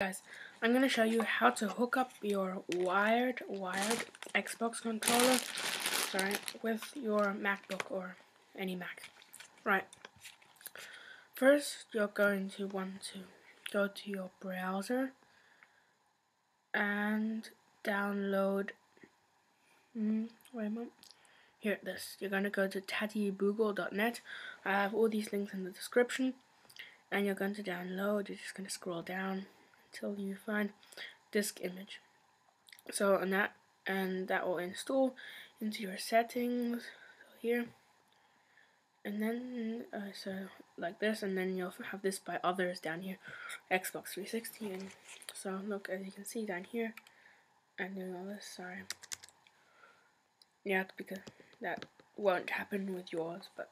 Guys, I'm going to show you how to hook up your wired wired Xbox controller sorry, with your MacBook or any Mac. Right. First, you're going to want to go to your browser and download mm, wait a moment. Here this. You're gonna go to tattiebogle.net. I have all these links in the description. And you're going to download, you're just gonna scroll down until you find disk image. So and that and that will install into your settings here. And then uh, so like this and then you'll have this by others down here. Xbox 360 and so look as you can see down here. I'm doing all this sorry yeah because that won't happen with yours but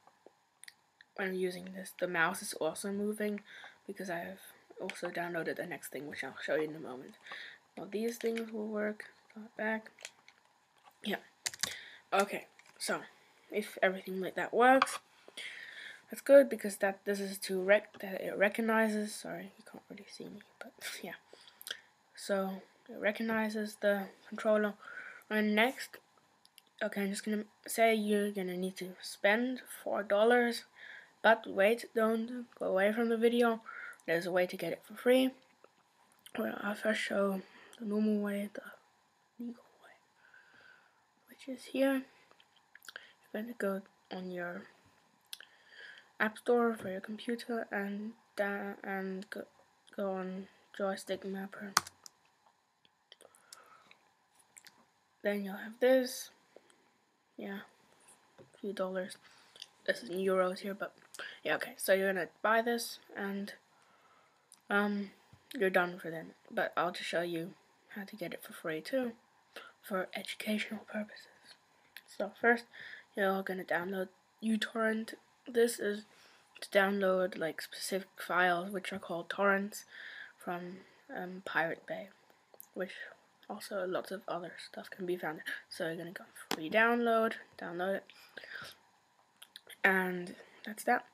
I'm using this the mouse is also moving because I have also downloaded the next thing, which I'll show you in a moment. Well, these things will work. back. Yeah. Okay. So, if everything like that works, that's good because that this is to rec that it recognizes. Sorry, you can't really see me, but yeah. So it recognizes the controller. And next, okay, I'm just gonna say you're gonna need to spend four dollars. But wait, don't go away from the video there's a way to get it for free. Well, I'll first show the normal way, the legal way, which is here. You're going to go on your app store for your computer and and go, go on joystick mapper. Then you'll have this. Yeah, a few dollars. This is in euros here, but yeah, okay. So you're gonna buy this and um, you're done for then. But I'll just show you how to get it for free too, for educational purposes. So first, you're gonna download uTorrent. This is to download like specific files, which are called torrents, from um, Pirate Bay, which also lots of other stuff can be found. So you're gonna go free download, download it, and that's that.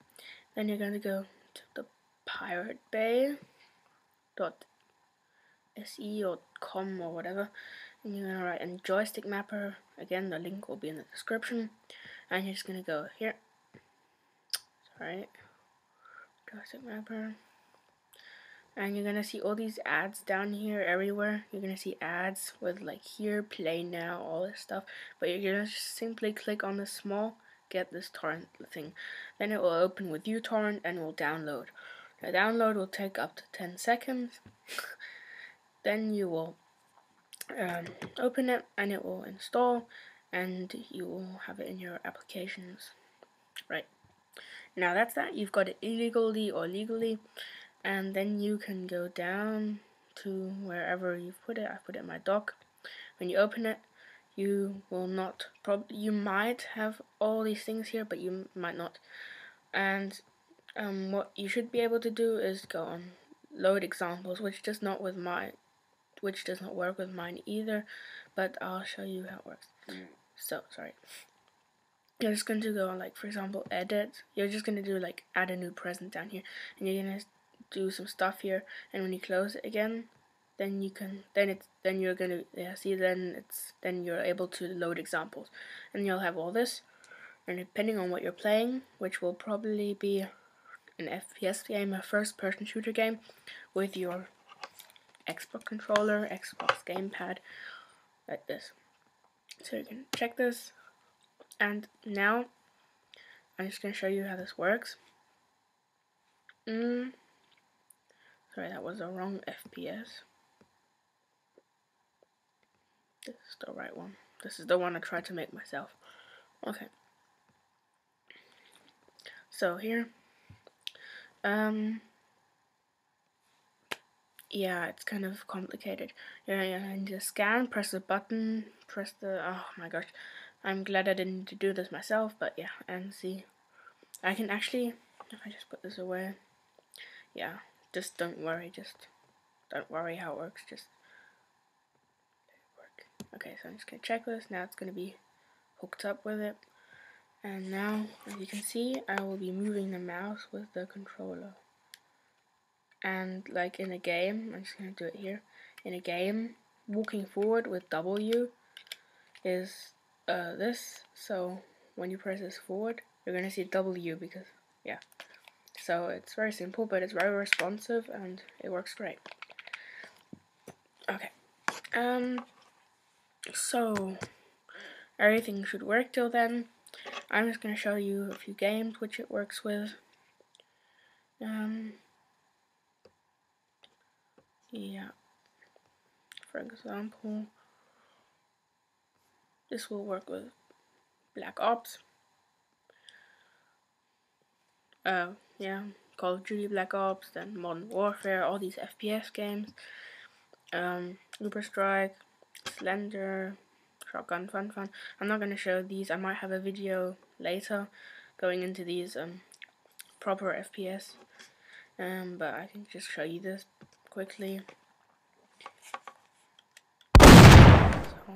Then you're gonna go to the Pirate Bay dot se or com or whatever. And you're gonna write in joystick mapper. Again the link will be in the description. And you're just gonna go here. Sorry. Joystick mapper. And you're gonna see all these ads down here everywhere. You're gonna see ads with like here play now all this stuff. But you're gonna just simply click on the small get this torrent thing. Then it will open with uTorrent and will download the download will take up to 10 seconds. then you will um, open it and it will install and you will have it in your applications. Right. Now that's that. You've got it illegally or legally. And then you can go down to wherever you've put it. I put it in my dock. When you open it, you will not prob you might have all these things here, but you might not. And um, what you should be able to do is go on load examples, which does not with my, which does not work with mine either, but I'll show you how it works. Mm. So sorry. You're just going to go on like for example edit. You're just going to do like add a new present down here, and you're going to do some stuff here. And when you close it again, then you can then it's then you're going to yeah see then it's then you're able to load examples, and you'll have all this. And depending on what you're playing, which will probably be an FPS game, a first person shooter game with your Xbox controller, Xbox gamepad, like this. So you can check this. And now I'm just going to show you how this works. Mm. Sorry, that was the wrong FPS. This is the right one. This is the one I tried to make myself. Okay. So here um, yeah, it's kind of complicated. Yeah, yeah, and just scan, press the button, press the, oh my gosh, I'm glad I didn't do this myself, but yeah, and see, I can actually, if I just put this away, yeah, just don't worry, just don't worry how it works, just work. Okay, so I'm just gonna check this, now it's gonna be hooked up with it. And now, as you can see, I will be moving the mouse with the controller. and like in a game, I'm just gonna do it here. In a game, walking forward with W is uh, this. So when you press this forward, you're gonna see W because yeah. So it's very simple, but it's very responsive and it works great. Okay. Um. So everything should work till then. I'm just gonna show you a few games which it works with. Um. Yeah. For example, this will work with Black Ops. Uh, yeah, Call of Duty Black Ops, then Modern Warfare, all these FPS games. Um, Uber Strike, Slender, Shotgun Fun Fun. I'm not gonna show these. I might have a video later going into these um proper FPS. Um, but I can just show you this quickly. So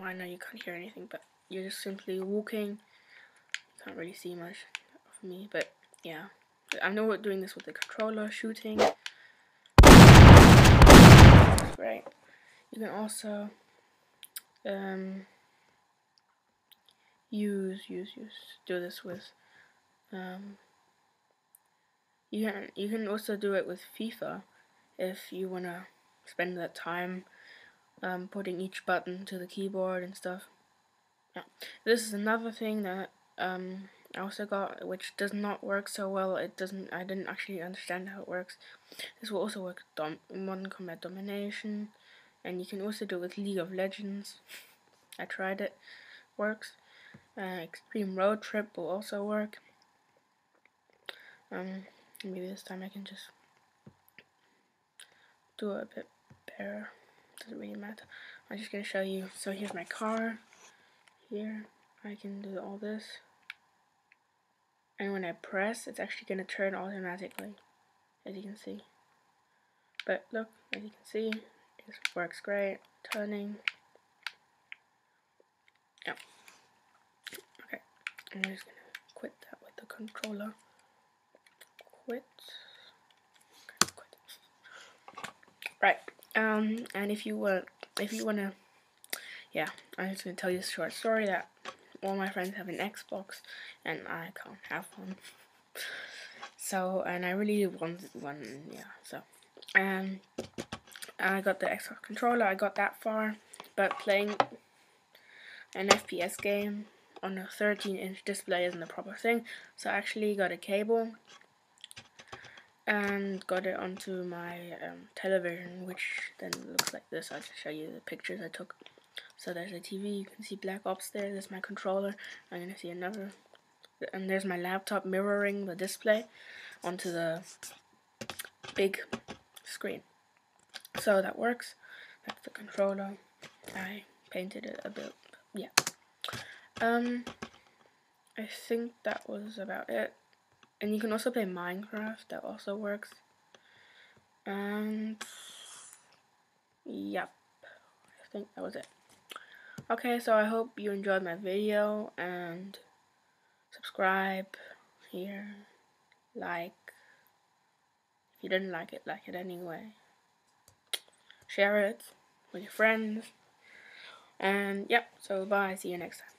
I know you can't hear anything, but you're just simply walking. You can't really see much of me, but yeah. I know we're doing this with the controller, shooting. Right. You can also um, use use use do this with um, you can you can also do it with FIFA if you wanna spend that time um, putting each button to the keyboard and stuff. Yeah. This is another thing that um, I also got which does not work so well. It doesn't. I didn't actually understand how it works. This will also work dom Modern Combat Domination, and you can also do it with League of Legends. I tried it. Works. Uh, Extreme Road Trip will also work. Um, maybe this time I can just do it a bit better. Doesn't really matter. I'm just gonna show you. So here's my car. Here I can do all this. And when I press, it's actually gonna turn automatically, as you can see. But look, as you can see, it works great. Turning. Yeah. I'm just gonna quit that with the controller. Quit. Quit. Right. Um, and if you want, if you wanna, yeah, I'm just gonna tell you a short story that all my friends have an Xbox and I can't have one. So, and I really wanted one, yeah, so. Um, I got the Xbox controller, I got that far, but playing an FPS game on a 13 inch display isn't the proper thing, so I actually got a cable and got it onto my um, television, which then looks like this. I'll just show you the pictures I took. So there's a TV, you can see Black Ops there, there's my controller, I'm gonna see another, and there's my laptop mirroring the display onto the big screen. So that works, that's the controller, I painted it a bit, yeah. Um, I think that was about it. And you can also play Minecraft, that also works. And, yep, I think that was it. Okay, so I hope you enjoyed my video and subscribe here, like, if you didn't like it, like it anyway. Share it with your friends. And yep, so bye, see you next time.